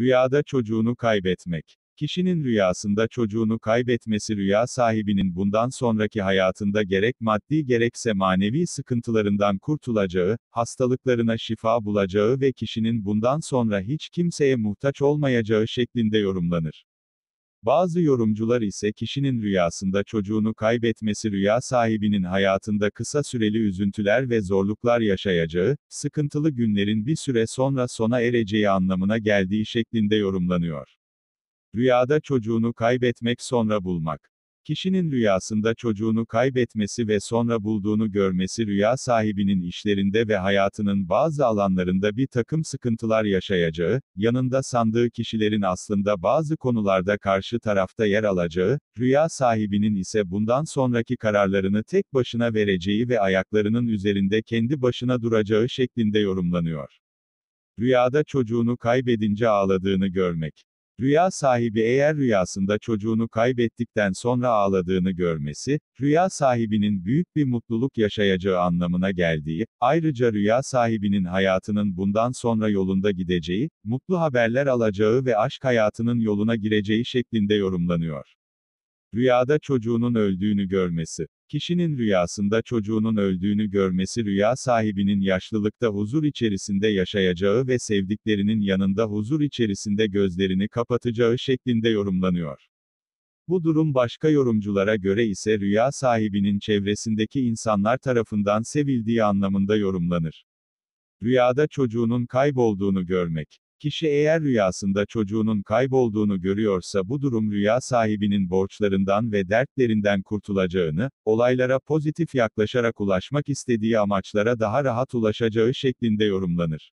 Rüyada çocuğunu kaybetmek. Kişinin rüyasında çocuğunu kaybetmesi rüya sahibinin bundan sonraki hayatında gerek maddi gerekse manevi sıkıntılarından kurtulacağı, hastalıklarına şifa bulacağı ve kişinin bundan sonra hiç kimseye muhtaç olmayacağı şeklinde yorumlanır. Bazı yorumcular ise kişinin rüyasında çocuğunu kaybetmesi rüya sahibinin hayatında kısa süreli üzüntüler ve zorluklar yaşayacağı, sıkıntılı günlerin bir süre sonra sona ereceği anlamına geldiği şeklinde yorumlanıyor. Rüyada çocuğunu kaybetmek sonra bulmak. Kişinin rüyasında çocuğunu kaybetmesi ve sonra bulduğunu görmesi rüya sahibinin işlerinde ve hayatının bazı alanlarında bir takım sıkıntılar yaşayacağı, yanında sandığı kişilerin aslında bazı konularda karşı tarafta yer alacağı, rüya sahibinin ise bundan sonraki kararlarını tek başına vereceği ve ayaklarının üzerinde kendi başına duracağı şeklinde yorumlanıyor. Rüyada çocuğunu kaybedince ağladığını görmek. Rüya sahibi eğer rüyasında çocuğunu kaybettikten sonra ağladığını görmesi, rüya sahibinin büyük bir mutluluk yaşayacağı anlamına geldiği, ayrıca rüya sahibinin hayatının bundan sonra yolunda gideceği, mutlu haberler alacağı ve aşk hayatının yoluna gireceği şeklinde yorumlanıyor. Rüyada çocuğunun öldüğünü görmesi. Kişinin rüyasında çocuğunun öldüğünü görmesi rüya sahibinin yaşlılıkta huzur içerisinde yaşayacağı ve sevdiklerinin yanında huzur içerisinde gözlerini kapatacağı şeklinde yorumlanıyor. Bu durum başka yorumculara göre ise rüya sahibinin çevresindeki insanlar tarafından sevildiği anlamında yorumlanır. Rüyada çocuğunun kaybolduğunu görmek. Kişi eğer rüyasında çocuğunun kaybolduğunu görüyorsa bu durum rüya sahibinin borçlarından ve dertlerinden kurtulacağını, olaylara pozitif yaklaşarak ulaşmak istediği amaçlara daha rahat ulaşacağı şeklinde yorumlanır.